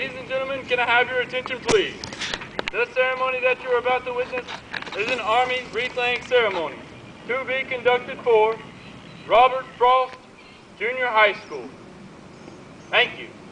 gentlemen, can I have your attention, please? The ceremony that you are about to witness is an Army wreath-laying ceremony to be conducted for Robert Frost Junior High School. Thank you.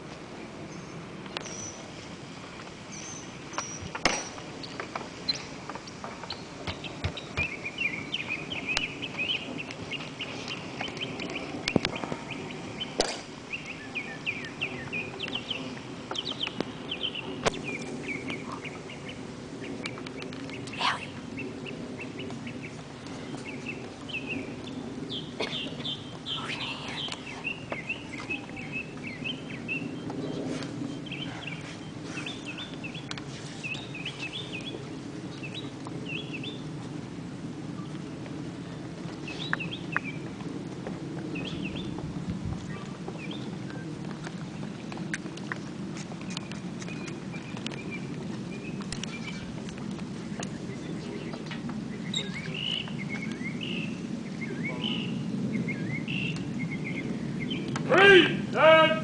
Three, and!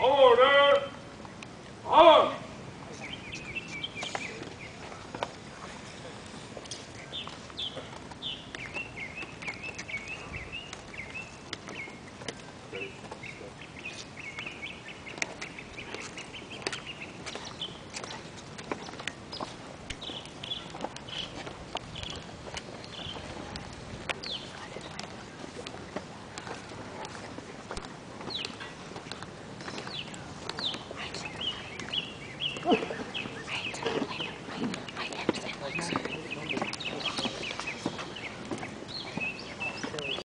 Order! On! Ready.